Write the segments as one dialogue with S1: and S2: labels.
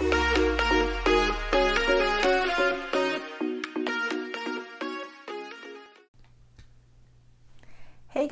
S1: Hey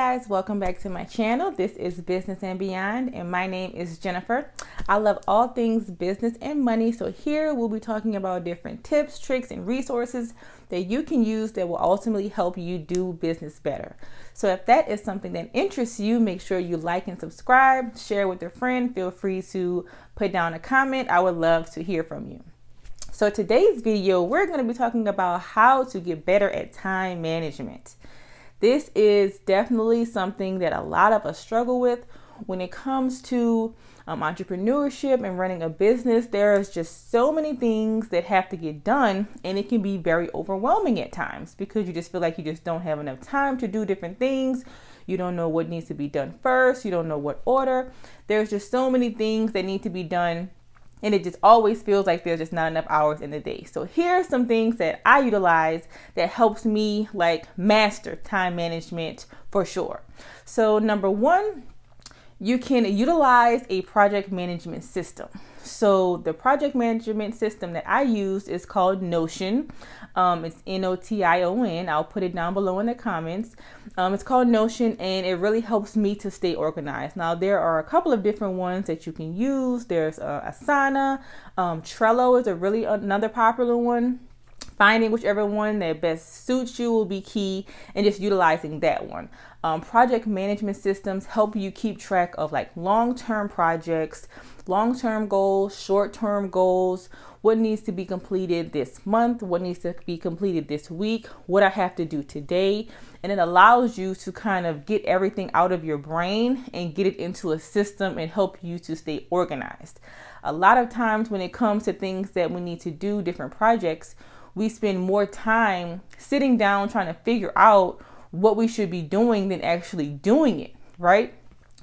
S1: guys, welcome back to my channel. This is Business and Beyond, and my name is Jennifer. I love all things business and money, so here we'll be talking about different tips, tricks, and resources that you can use that will ultimately help you do business better. So if that is something that interests you, make sure you like and subscribe, share with a friend. Feel free to put down a comment. I would love to hear from you. So today's video, we're going to be talking about how to get better at time management. This is definitely something that a lot of us struggle with when it comes to um, entrepreneurship and running a business. There's just so many things that have to get done, and it can be very overwhelming at times because you just feel like you just don't have enough time to do different things. You don't know what needs to be done first, you don't know what order. There's just so many things that need to be done and it just always feels like there's just not enough hours in the day. So here are some things that I utilize that helps me like master time management for sure. So number 1, you can utilize a project management system. So the project management system that I use is called Notion. Um, it's N O T I O N. I'll put it down below in the comments. Um, it's called Notion and it really helps me to stay organized. Now, there are a couple of different ones that you can use. There's uh, Asana, um, Trello is a really another popular one finding whichever one that best suits you will be key and just utilizing that one. Um, project management systems help you keep track of like long-term projects long-term goals short-term goals what needs to be completed this month what needs to be completed this week what i have to do today. And it allows you to kind of get everything out of your brain and get it into a system and help you to stay organized. A lot of times when it comes to things that we need to do different projects we spend more time sitting down trying to figure out what we should be doing than actually doing it, right?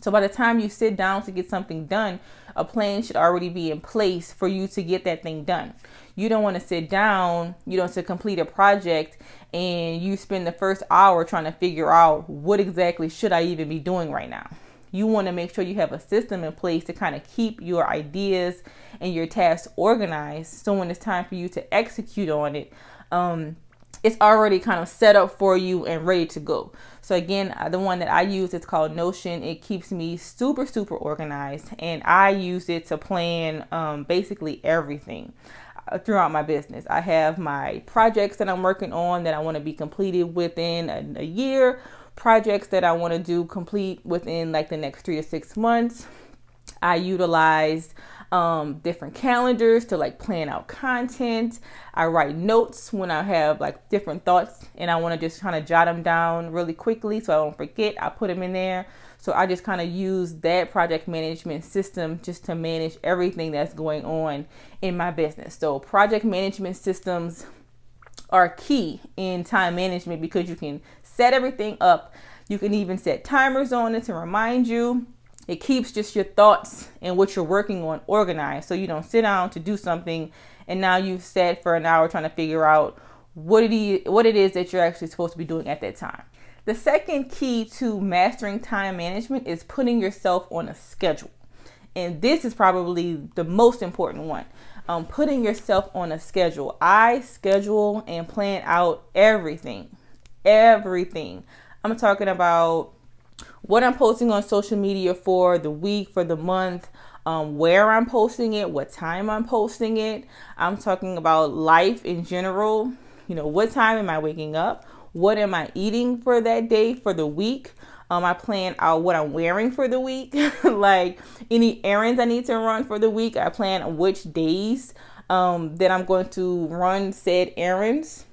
S1: So by the time you sit down to get something done, a plan should already be in place for you to get that thing done. You don't want to sit down, you know, to complete a project and you spend the first hour trying to figure out what exactly should I even be doing right now. You want to make sure you have a system in place to kind of keep your ideas and your tasks organized. So when it's time for you to execute on it, um, it's already kind of set up for you and ready to go. So again, uh, the one that I use is called Notion. It keeps me super, super organized and I use it to plan um, basically everything uh, throughout my business. I have my projects that I'm working on that I want to be completed within a, a year projects that I want to do complete within like the next three to six months. I utilize um, different calendars to like plan out content. I write notes when I have like different thoughts and I want to just kind of jot them down really quickly so I don't forget. I put them in there. So I just kind of use that project management system just to manage everything that's going on in my business. So project management systems are key in time management because you can set everything up. You can even set timers on it to remind you. It keeps just your thoughts and what you're working on organized so you don't sit down to do something and now you've sat for an hour trying to figure out what it is, what it is that you're actually supposed to be doing at that time. The second key to mastering time management is putting yourself on a schedule. And this is probably the most important one. Um, putting yourself on a schedule. I schedule and plan out everything everything. I'm talking about what I'm posting on social media for the week, for the month, um, where I'm posting it, what time I'm posting it. I'm talking about life in general. You know, what time am I waking up? What am I eating for that day, for the week? Um, I plan out what I'm wearing for the week, like any errands I need to run for the week. I plan which days um, that I'm going to run said errands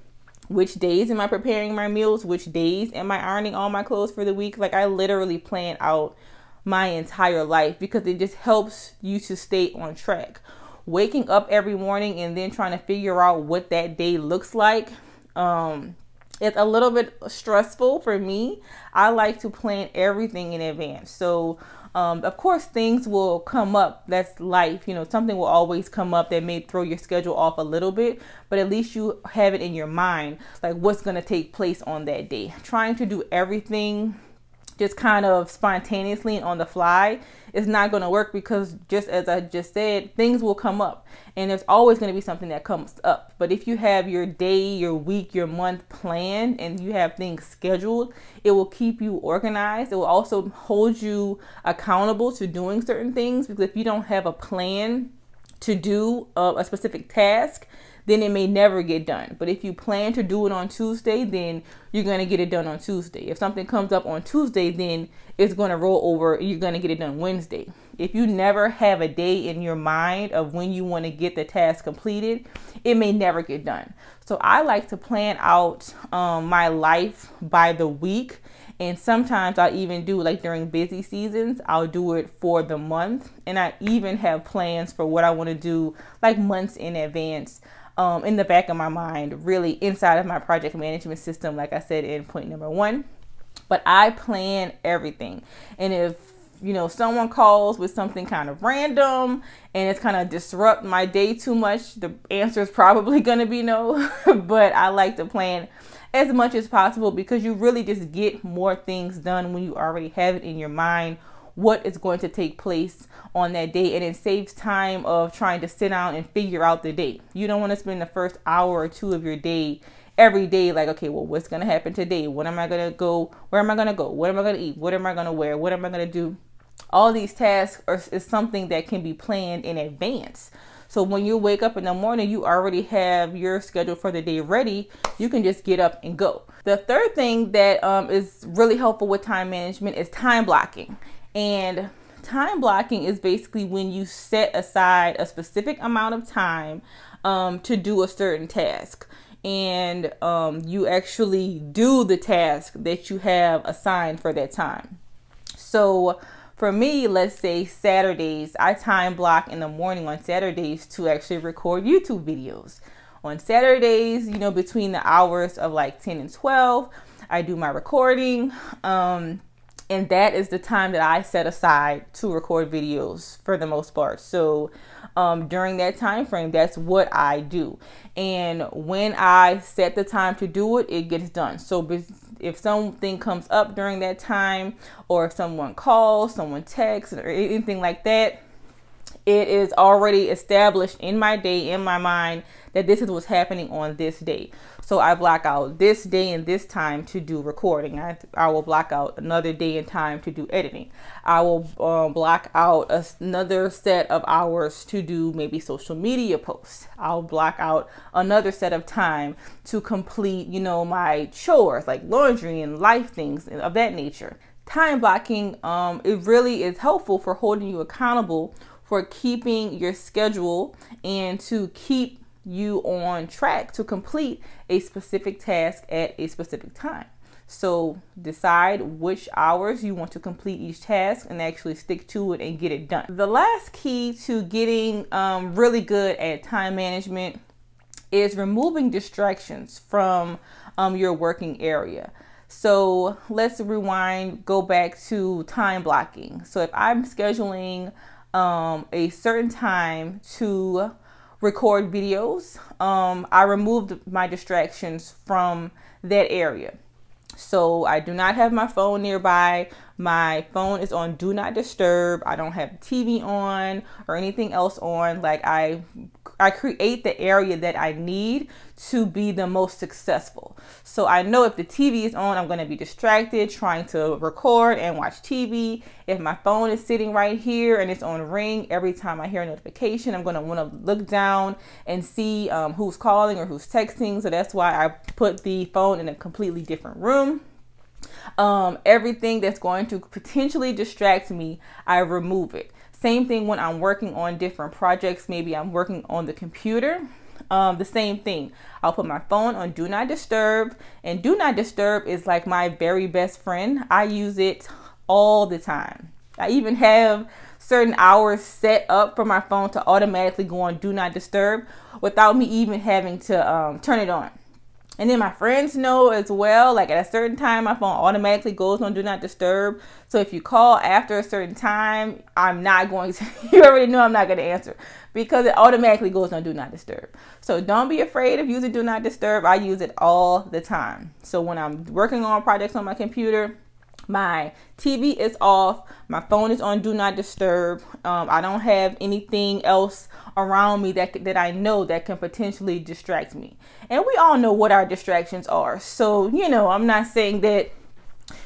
S1: which days am I preparing my meals? Which days am I ironing all my clothes for the week? Like I literally plan out my entire life because it just helps you to stay on track. Waking up every morning and then trying to figure out what that day looks like um it's a little bit stressful for me. I like to plan everything in advance. So um, of course, things will come up. That's life. You know, something will always come up that may throw your schedule off a little bit, but at least you have it in your mind, like what's going to take place on that day. Trying to do everything just kind of spontaneously and on the fly it's not going to work because just as i just said things will come up. And there's always going to be something that comes up. But if you have your day your week your month planned and you have things scheduled it will keep you organized. It will also hold you accountable to doing certain things because if you don't have a plan to do a, a specific task then it may never get done. But if you plan to do it on Tuesday, then you're going to get it done on Tuesday. If something comes up on Tuesday, then it's going to roll over. You're going to get it done Wednesday. If you never have a day in your mind of when you want to get the task completed, it may never get done. So I like to plan out um, my life by the week. And sometimes I even do like during busy seasons, I'll do it for the month. And I even have plans for what I want to do like months in advance um, in the back of my mind, really inside of my project management system, like I said in point number one. But I plan everything. And if you know someone calls with something kind of random and it's kind of disrupt my day too much, the answer is probably going to be no. but I like to plan as much as possible because you really just get more things done when you already have it in your mind what is going to take place on that day. And it saves time of trying to sit down and figure out the day. You don't want to spend the first hour or two of your day every day like okay well what's going to happen today? What am i going to go where am i going to go? What am i going to eat? What am i going to wear? What am i going to do? All these tasks are, is something that can be planned in advance. So when you wake up in the morning you already have your schedule for the day ready. You can just get up and go. The third thing that um, is really helpful with time management is time blocking and time blocking is basically when you set aside a specific amount of time um, to do a certain task. And um, you actually do the task that you have assigned for that time. So, for me, let's say Saturdays, I time block in the morning on Saturdays to actually record YouTube videos. On Saturdays, you know, between the hours of like 10 and 12, I do my recording. Um, and that is the time that I set aside to record videos for the most part. So um, during that time frame, that's what I do. And when I set the time to do it, it gets done. So if something comes up during that time, or if someone calls, someone texts, or anything like that, it is already established in my day, in my mind, that this is what's happening on this day. So I block out this day and this time to do recording. I, I will block out another day and time to do editing. I will um, block out another set of hours to do maybe social media posts. I'll block out another set of time to complete, you know, my chores like laundry and life things of that nature. Time blocking, um, it really is helpful for holding you accountable for keeping your schedule and to keep you on track to complete a specific task at a specific time. So decide which hours you want to complete each task and actually stick to it and get it done. The last key to getting um, really good at time management is removing distractions from um, your working area. So let's rewind, go back to time blocking. So if I'm scheduling um, a certain time to record videos. Um, I removed my distractions from that area. So I do not have my phone nearby. My phone is on do not disturb. I don't have TV on or anything else on. Like I I create the area that I need to be the most successful. So I know if the TV is on, I'm going to be distracted trying to record and watch TV. If my phone is sitting right here and it's on ring, every time I hear a notification, I'm going to want to look down and see um, who's calling or who's texting. So that's why I put the phone in a completely different room. Um, everything that's going to potentially distract me, I remove it. Same thing when I'm working on different projects. Maybe I'm working on the computer. Um, the same thing. I'll put my phone on do not disturb, and do not disturb is like my very best friend. I use it all the time. I even have certain hours set up for my phone to automatically go on do not disturb without me even having to um, turn it on. And then my friends know as well, like at a certain time, my phone automatically goes on do not disturb. So if you call after a certain time, I'm not going to, you already know I'm not going to answer because it automatically goes on do not disturb. So don't be afraid of using do not disturb. I use it all the time. So when I'm working on projects on my computer, my TV is off, my phone is on do not disturb. Um, I don't have anything else around me that that I know that can potentially distract me. And we all know what our distractions are. So, you know, I'm not saying that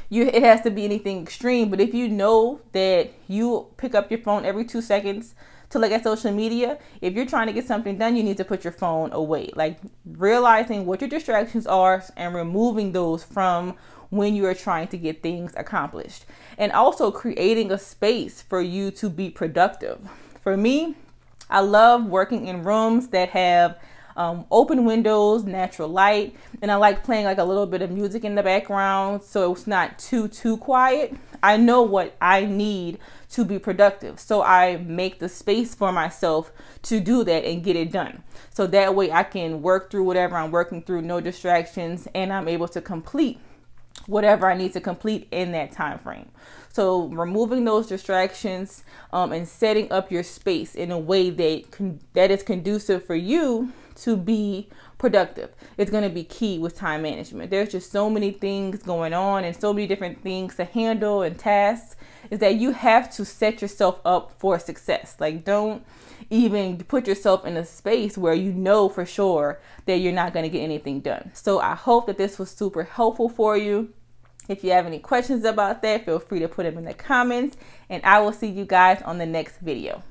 S1: you it has to be anything extreme, but if you know that you pick up your phone every 2 seconds to look at social media, if you're trying to get something done, you need to put your phone away. Like realizing what your distractions are and removing those from when you are trying to get things accomplished. And also creating a space for you to be productive. For me, I love working in rooms that have um, open windows, natural light, and I like playing like a little bit of music in the background so it's not too too quiet. I know what I need to be productive, so I make the space for myself to do that and get it done. So that way I can work through whatever I'm working through, no distractions, and I'm able to complete whatever I need to complete in that time frame. So removing those distractions um, and setting up your space in a way that con- that is conducive for you to be productive. It's going to be key with time management. There's just so many things going on and so many different things to handle and tasks is that you have to set yourself up for success. Like don't even put yourself in a space where you know for sure that you're not going to get anything done. So I hope that this was super helpful for you. If you have any questions about that, feel free to put them in the comments and I will see you guys on the next video.